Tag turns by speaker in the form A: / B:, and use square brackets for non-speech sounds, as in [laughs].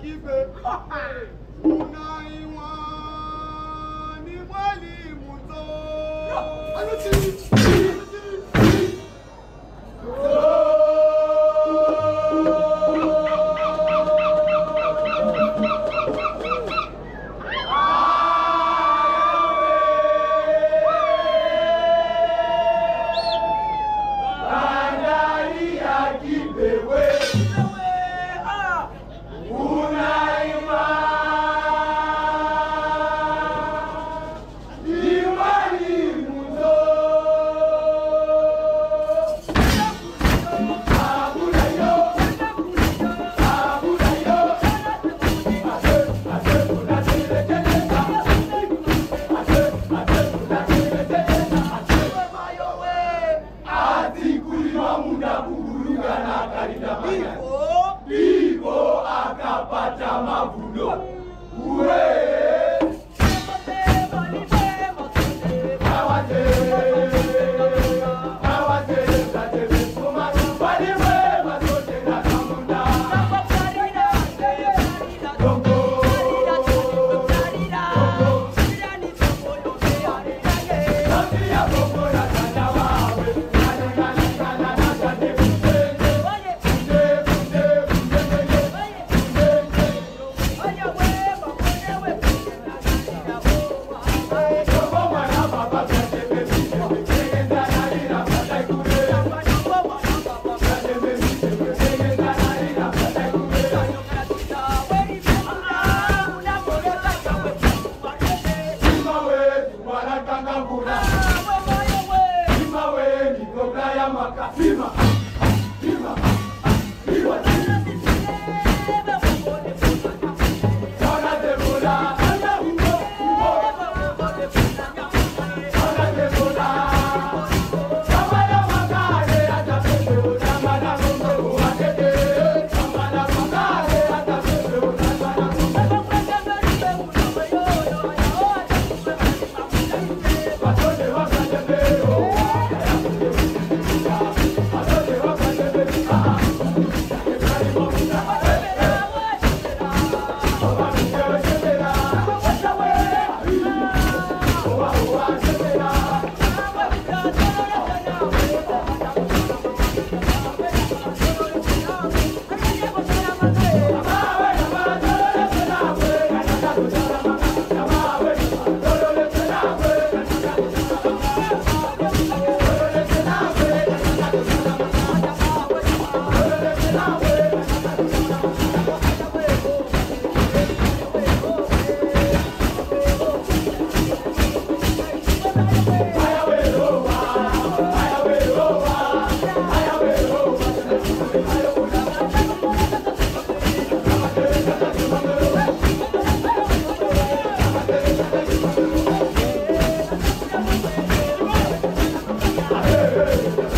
A: keep it. [laughs]
B: Dìbò àkàpàjà máa bù.
A: Thank you.